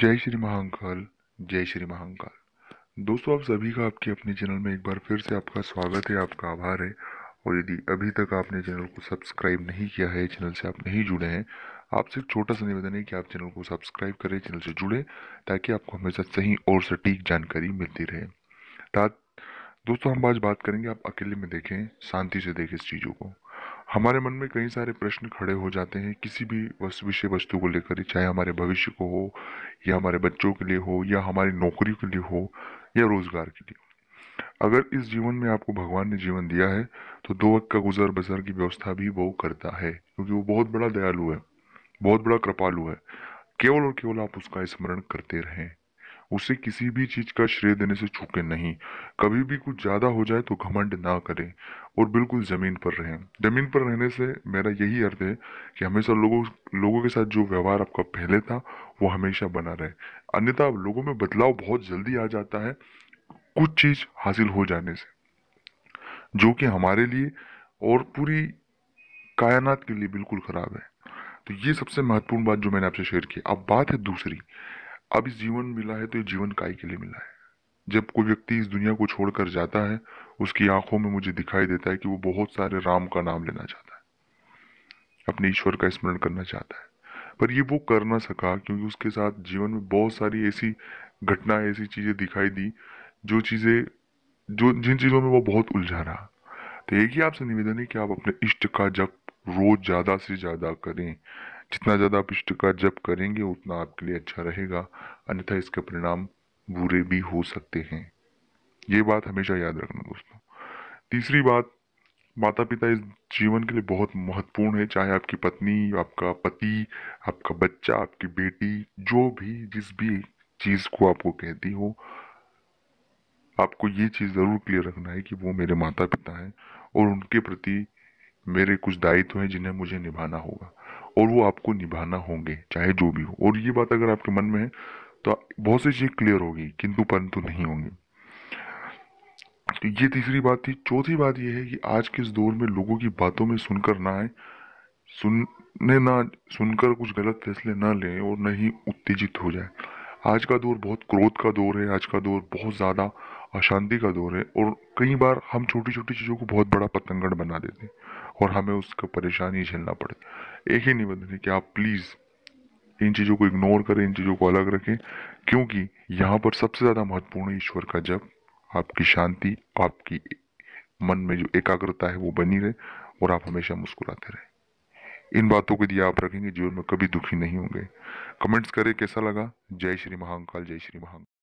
जय श्री महाकाल, जय श्री महाकाल। दोस्तों, आप सभी का आपके अपने चैनल में एक बार फिर से आपका स्वागत है, आपका आभार है। और यदि अभी तक आपने चैनल को सब्सक्राइब नहीं किया है, चैनल से आप नहीं जुड़े हैं, आपसे एक छोटा सा निवेदन है कि आप चैनल को सब्सक्राइब करें, चैनल से जुड़े, ताकि आपको हमेशा सही और सटीक जानकारी मिलती रहे। दोस्तों, हम आज बात करेंगे, आप अकेले में देखें, शांति से देखें इस चीज़ों को। हमारे मन में कई सारे प्रश्न खड़े हो जाते हैं, किसी भी विषय वस्तु को लेकर, चाहे हमारे भविष्य को हो, या हमारे बच्चों के लिए हो, या हमारी नौकरी के लिए हो, या रोज़गार के लिए। अगर इस जीवन में आपको भगवान ने जीवन दिया है तो दो वक्त का गुजर बसर की व्यवस्था भी वो करता है, क्योंकि वो बहुत बड़ा दयालु है, बहुत बड़ा कृपालु है। केवल और केवल आप उसका स्मरण करते रहें। उसे किसी भी चीज़ का श्रेय देने से चूके नहीं। कभी भी कुछ ज़्यादा हो जाए तो घमंड ना करें और बिल्कुल ज़मीन पर रहें। ज़मीन पर रहने से मेरा यही अर्थ है कि हमेशा लोगों लोगों के साथ जो व्यवहार आपका पहले था, वो हमेशा बना रहे। अन्यथा लोगों में बदलाव बहुत जल्दी आ जाता है कुछ चीज़ हासिल हो जाने से। जो कि हमारे लिए और पूरी कायनात के लिए बिल्कुल खराब है। तो ये सबसे महत्वपूर्ण बात जो मैंने आपसे शेयर की। अब बात है दूसरी। अब इस जीवन मिला है तो ये जीवन काय के लिए मिला है। जब कोई व्यक्ति इस दुनिया को छोड़कर जाता है, उसकी आँखों में मुझे दिखाई देता है कि वो बहुत सारे राम का नाम लेना चाहता है। अपने ईश्वर का स्मरण करना चाहता है। पर ये वो कर ना सका क्योंकि उसके साथ जीवन में बहुत सारी ऐसी घटनाएँ, ऐसी चीज़ें दिखाई दी, जो चीज़ें, जो, जिन चीज़ों में वो बहुत उलझा रहा। तो एक ही आपसे निवेदन है कि आप अपने इष्ट का जप रोज ज़्यादा से ज़्यादा करें। जितना ज़्यादा आप इष्ट का जप करेंगे, उतना आपके लिए अच्छा रहेगा। अन्यथा इसके परिणाम बुरे भी हो सकते हैं। ये बात हमेशा याद रखना दोस्तों। तीसरी बात माता पिता इस जीवन के लिए बहुत महत्वपूर्ण है। चाहे आपकी पत्नी, आपका पति, आपका बच्चा, आपकी बेटी, जो भी, जिस भी चीज़ को आपको कहती हो, आपको ये चीज़ ज़रूर क्लियर रखना है कि वो मेरे माता पिता हैं और उनके प्रति मेरे कुछ दायित्व हैं जिन्हें मुझे निभाना होगा। और वो आपको निभाना होंगे, चाहे जो भी हो। और ये बात अगर आपके मन में है तो बहुत सी चीज़ क्लियर होगी, किंतु परंतु नहीं होंगे। तो ये तीसरी बात थी। चौथी बात यह है कि आज के इस दौर में लोगों की बातों में सुनकर ना आए, सुनने ना, सुनकर कुछ गलत फैसले ना लें और न ही उत्तेजित हो जाए। आज का दौर बहुत क्रोध का दौर है, आज का दौर बहुत ज़्यादा अशांति का दौर है और कई बार हम छोटी छोटी चीज़ों को बहुत बड़ा पतंगड़ बना देते हैं और हमें उसका परेशानी झेलना पड़े। एक ही निवेदन है कि आप प्लीज़ इन चीज़ों को इग्नोर करें, इन चीज़ों को अलग रखें, क्योंकि यहाँ पर सबसे ज़्यादा महत्वपूर्ण ईश्वर का जब आपकी शांति, आपकी मन में जो एकाग्रता है वो बनी रहे और आप हमेशा मुस्कुराते रहे। इन बातों को यदि आप रखेंगे, जीवन में कभी दुखी नहीं होंगे। कमेंट्स करें, कैसा लगा? जय श्री महाकाल, जय श्री महाकाल।